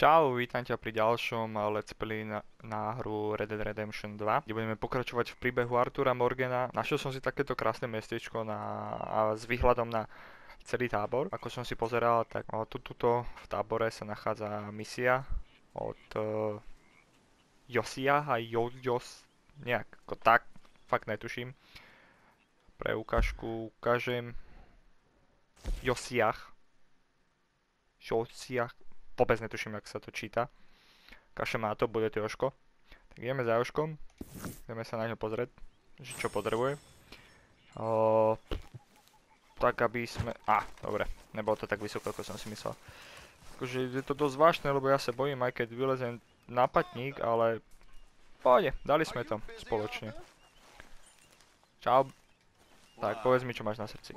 Čau, vítam ťa pri ďalšom eh, Let's Play na, na hru Red Dead Redemption 2, kde budeme pokračovať v príbehu Artura Morgana. Našiel som si takéto krásne mestečko na, a s výhľadom na celý tábor. Ako som si pozeral, tak o, tu, tuto v tábore sa nachádza misia od uh, Josia a jo, Jos, nejak tak, fakt netuším. Pre ukážku ukážem Josiach. Josiach vôbec netuším, jak sa to číta. Kaše má to, bude to Joško. Tak ideme za Joškom. Ideme sa na ňo pozrieť, že čo potrebuje. Tak aby sme... Á, dobre. Nebolo to tak vysoko, ako som si myslel. Akože je to dosť zvláštne, lebo ja sa bojím, aj keď vylezem nápatník, ale... Pôjde, dali sme to spoločne. Čau. Tak, povedz mi, čo máš na srdci.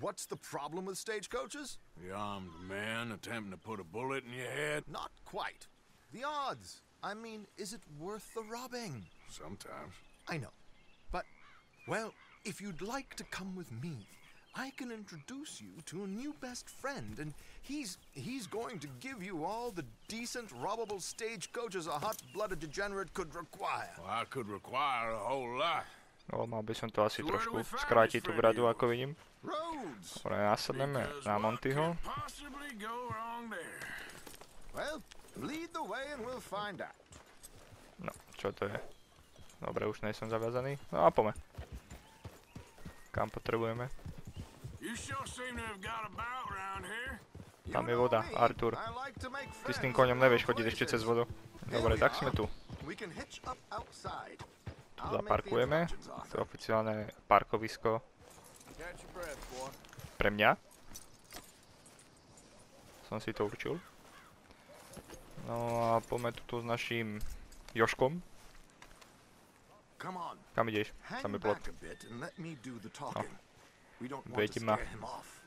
what's the problem with stagecoaches? The armed man attempting to put a bullet in your head? Not quite. The odds. I mean, is it worth the robbing? Sometimes. I know. But, well, if you'd like to come with me, I can introduce you to a new best friend, and he's he's going to give you all the decent, robbable stagecoaches a hot-blooded degenerate could require. Well, I could require a whole lot. No, mal by som to asi trošku skrátiť tú bradu, ako vidím. Dobre, následujeme Because na Montyho. No, čo to je? Dobre, už nie som zaviazaný. No a pome. Kam potrebujeme? Tam je voda, Artur. Ty s tým koňom nevieš chodiť ešte cez vodu. Dobre, tak sme tu. We can hitch up outside. Tu zaparkujeme. To je oficiálne parkovisko pre mňa. Som si to určil. No a poďme tu s naším Joškom. Kam ideš? Tam je plot. back a bit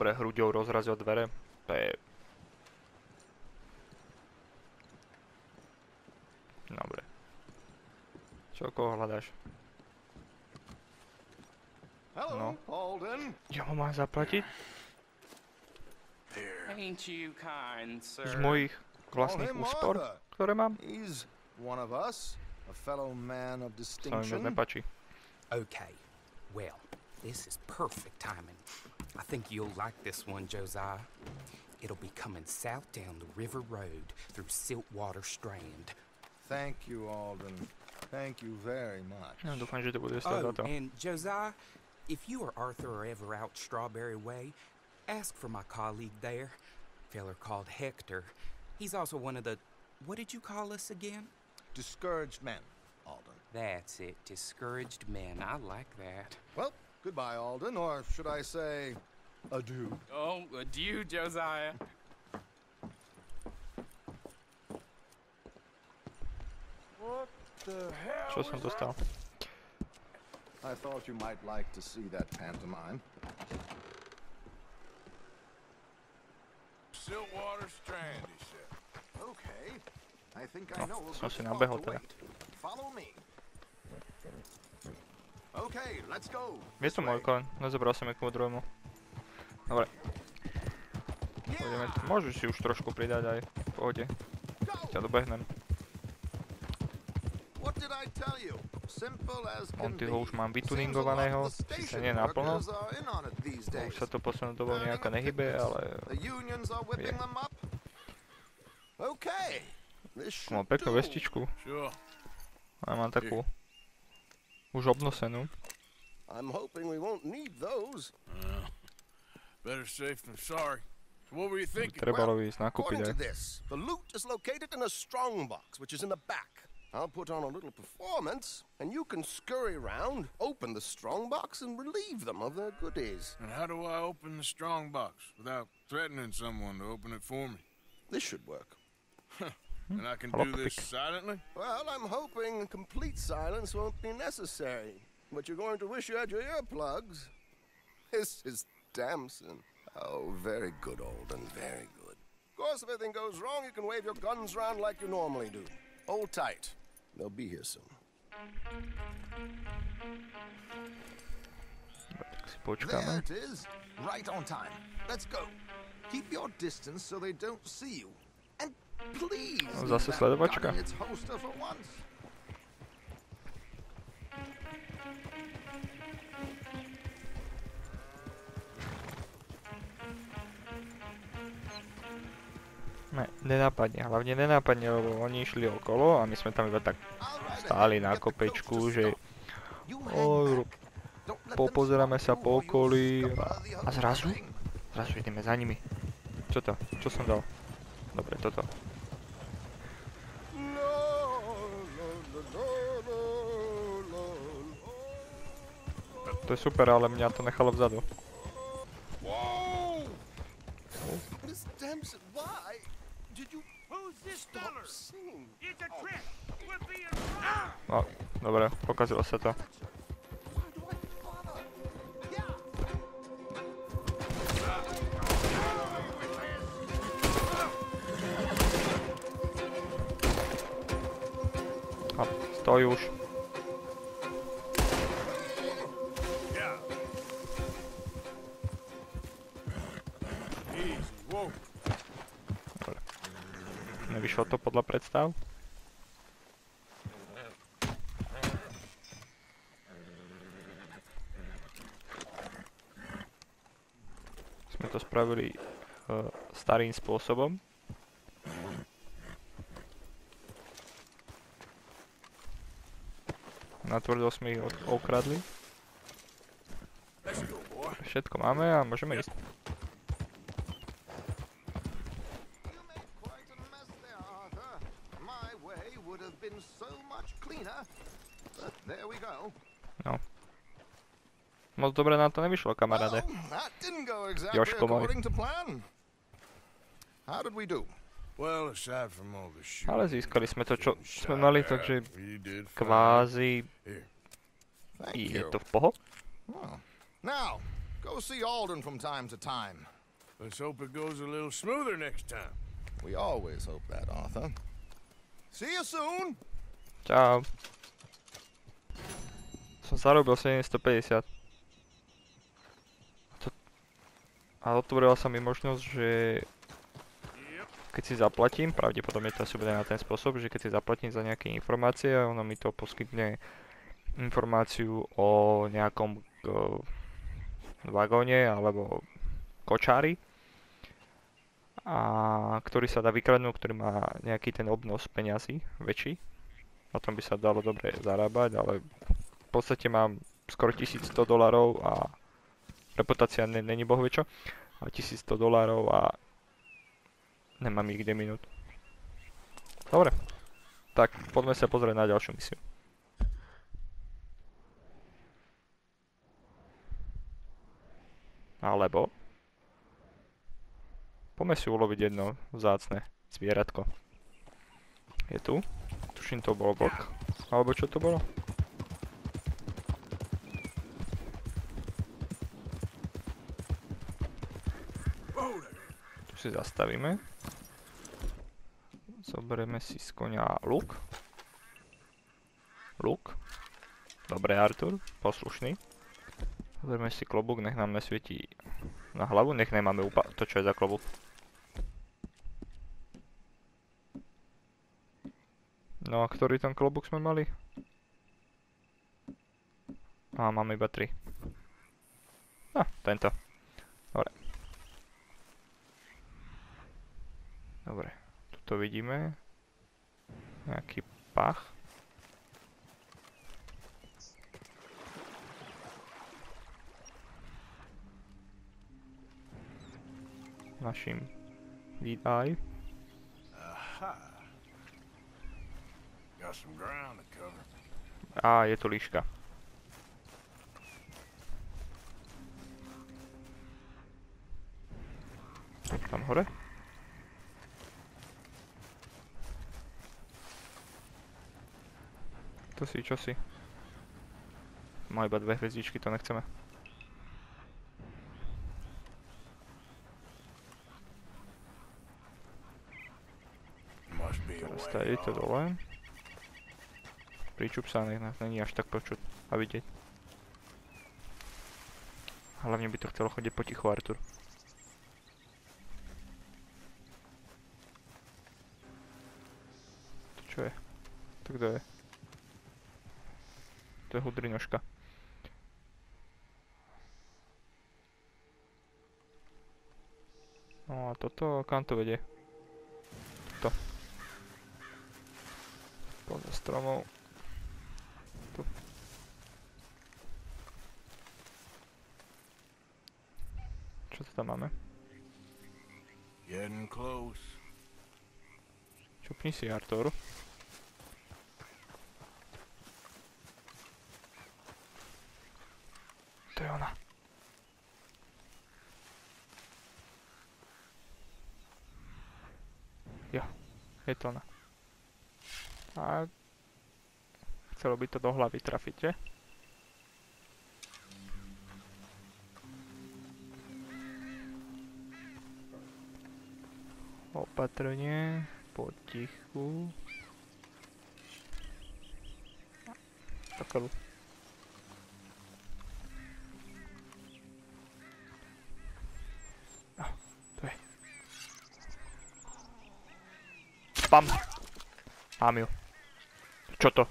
Dobre, hruďou rozrazil dvere. To je... Dobre. Čo, koho hľadáš? No. Ja ho mám zaplatiť? Z mojich vlastných úspor, ktoré mám? Sa mi nepáči. Okay. Well, this is perfect timing. I think you'll like this one, Josiah. It'll be coming south down the river road through Siltwater Strand. Thank you, Alden. Thank you very much. Ja že to bude Oh, and Josiah, if you or Arthur are ever out Strawberry Way, ask for my colleague there, feller called Hector. He's also one of the. What did you call us again? Discouraged men, Alden. That's it, discouraged men. I like that. Well, goodbye, Alden, or should I say, adieu. Oh, adieu, Josiah. What the hell? Čo som was dostal? I thought you might like to see that pantomime. Siltwater Strand, he said. Okay. I think I No, know a som good Okay, let's go. Je to môj koň, nezobral som niekomu druhému. Dobre, pôjdeme. Yeah, Môžeš si už trošku pridať aj v pohode. Ťa dobehnem. Montyho be. už mám vytuningovaného, síce nie naplno. on Už sa to poslednou dobou nejako nehybe, ale. This mám peknú vestičku. A mám takú už obnosenú. I'm hoping we won't need those. Uh, better safe than sorry. What were you thinking? Trebalo ísť nakúpiť According aj. to this, the loot is located in a strong box, which is in the back. I'll put on a little performance, and you can scurry round, open the strongbox, and relieve them of their goodies. And how do I open the strong box without threatening someone to open it for me? This should work. Hmm? And I can I do like this silently? Well, I'm hoping complete silence won't be necessary. But you're going to wish you had your earplugs. This is Damson. Oh, very good, Alden, very good. Of course, if anything goes wrong, you can wave your guns around like you normally do. Hold tight. They'll be here soon. There it is. Right on time. Let's go. Keep your distance so they don't see you. Zase that sledovačka. Ne, nenápadne, hlavne nenápadne, lebo oni išli okolo a my sme tam iba tak stáli na kopečku, že o, popozeráme sa po okolí a, a zrazu, zrazu ideme za nimi. Čo to? Čo som dal? Dobre, toto. To je super, ale mňa to nechalo vzadu. Being robbed. No, dobre, pokazilo sa to. A, stoj už. Whoa. Nevyšlo to podľa predstav. Sme to spravili uh, starým spôsobom. Natvrdo sme ich okradli. Všetko máme a môžeme ísť. Moc dobre nám to nevyšlo, kamaráde. Jožko môj. Ale získali sme to, čo sme mali, takže kvázi je to v poho. Now, go see Alden from time to time. Let's hope it goes a little smoother next time. We always hope that, Arthur. See you soon. Čau. Som zarobil 750. To... A otvorila sa mi možnosť, že keď si zaplatím, pravdepodobne to asi bude na ten spôsob, že keď si zaplatím za nejaké informácie, ono mi to poskytne informáciu o nejakom vagóne alebo kočári, a ktorý sa dá vykradnúť, ktorý má nejaký ten obnos peňazí väčší. Na tom by sa dalo dobre zarábať, ale v podstate mám skoro 1100 dolarov a reputácia ne- není boh vie čo, ale 1100 dolárov a nemám ich kde minút. Dobre, tak poďme sa pozrieť na ďalšiu misiu. Alebo poďme si uloviť jedno vzácne zvieratko. Je tu? Tuším to bol vlk. Alebo čo to bolo? Si zastavíme. Zoberieme si z konia luk. Luk. Dobre, Artur, poslušný. Zoberieme si klobúk, nech nám nesvietí na hlavu, nech nemáme upa... To čo je za klobúk? No a ktorý ten klobúk sme mali? A máme iba 3. A, tento. Dobre. Dobre, tuto vidíme nejaký pach. Našim to cover. Á, je tu líška. Tam hore? To si, čo si? Má iba dve hviezdičky, to nechceme. Teraz tady to dole. Pričup sa nech nás není až tak počuť a vidieť. Hlavne by to chcelo chodiť potichu, Artur. To čo je? To kto je? To je hudrinožka. No a toto, kam to vedie? Toto. Podľa stromov. Tu. Čo to tam máme? Getting close. Čupni si, Artur. To je ona. Jo, je to ona. A chcelo by to do hlavy trafiť, že? Opatrne, potichu. Takhle. Ah, Bam! Mám ju. Čo to?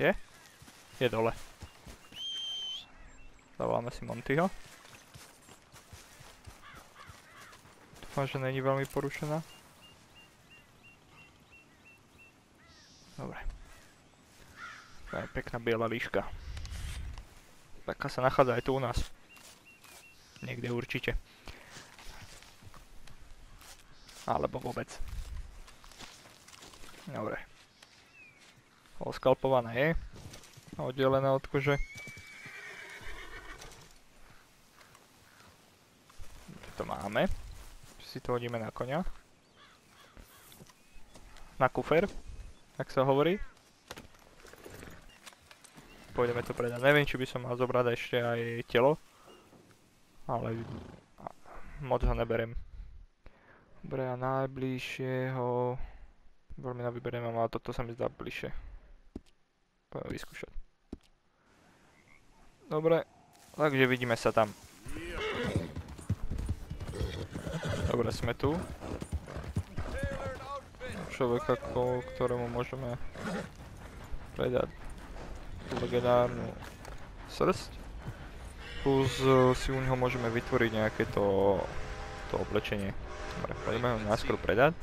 Je? Je dole. Zavoláme si Montyho. Dúfam, že není veľmi porušená. Dobre. To je pekná biela líška. Taká sa nachádza aj tu u nás. Niekde určite. Alebo vôbec. Dobre. Oskalpované je. Oddelené od kože. To máme. Si to hodíme na konia. Na kufer. Tak sa hovorí. Pôjdeme to predať. Neviem, či by som mal zobrať ešte aj telo. Ale moc ho neberiem. Dobre, a najbližšie ho... Veľmi na vyberiem, ale toto sa mi zdá bližšie. Poďme vyskúšať. Dobre, takže vidíme sa tam. Dobre, sme tu. Človeka, ko- ktorému môžeme predať tú legendárnu srst. Plus eh, si u neho môžeme vytvoriť nejaké to, to oblečenie. Dobre, poďme ho najskôr predať.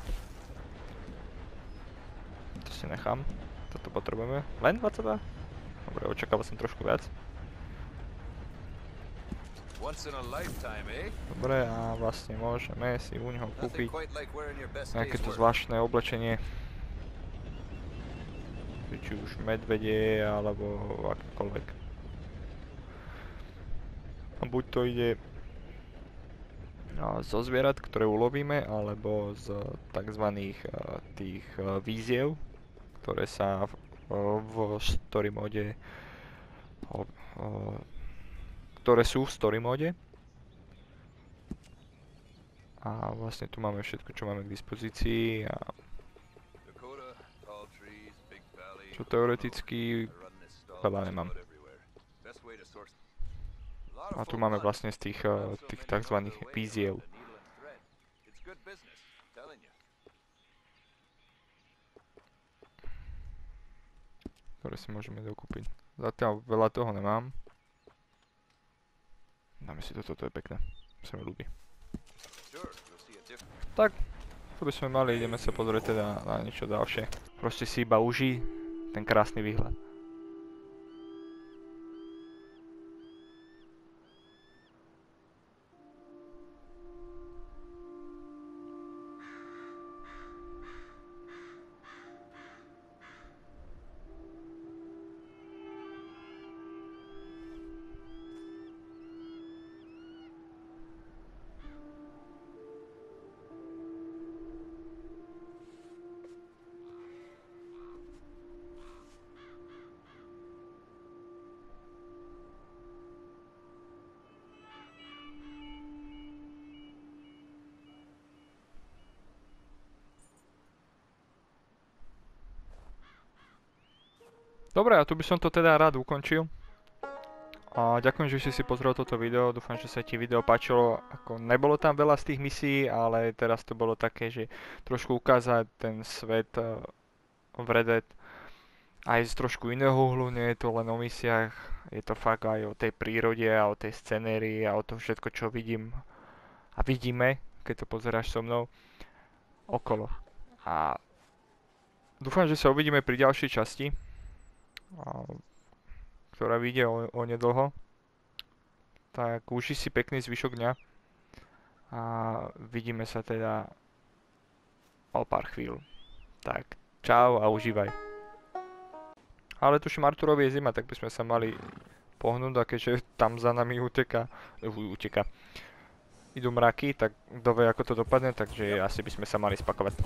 To si nechám. Toto potrebujeme. Len 22? Dobre, očakával som trošku viac. Eh? Dobre, a vlastne môžeme si u neho kúpiť nejaké to zvláštne oblečenie. Či už medvedie, alebo akékoľvek. A buď to ide zo zvierat, ktoré ulovíme, alebo z tzv. tých a, víziev, ktoré sa v, v story mode ktoré sú v story mode. A vlastne tu máme všetko, čo máme k dispozícii a čo teoreticky veľa nemám. A tu máme vlastne z tých, eh, tých tzv. víziev. ktoré si môžeme dokúpiť. Zatiaľ veľa toho nemám. Dáme si toto, to je pekné. Sa mi ľúbi. Difference. To by sme mali, ideme sa pozrieť teda na niečo ďalšie. Proste si iba uží ten krásny výhľad. Dobre, a tu by som to teda rád ukončil. A ďakujem, že si si pozrel toto video, dúfam, že sa ti video páčilo. Ako nebolo tam veľa z tých misií, ale teraz to bolo také, že trošku ukázať ten svet eh, v Red Dead aj z trošku iného uhlu, nie je to len o misiách, je to fakt aj o tej prírode a o tej scenérii a o tom všetko, čo vidím a vidíme, keď to pozeráš so mnou okolo. A dúfam, že sa uvidíme pri ďalšej časti, ktorá vyjde o, o nedlho. Tak uži si pekný zvyšok dňa a vidíme sa teda o pár chvíľ. Tak, čau a užívaj. Ale tuším Arturovi je zima, tak by sme sa mali pohnúť a keďže tam za nami uteka, uteka, idú mraky, tak kto vie ako to dopadne, takže asi by sme sa mali spakovať.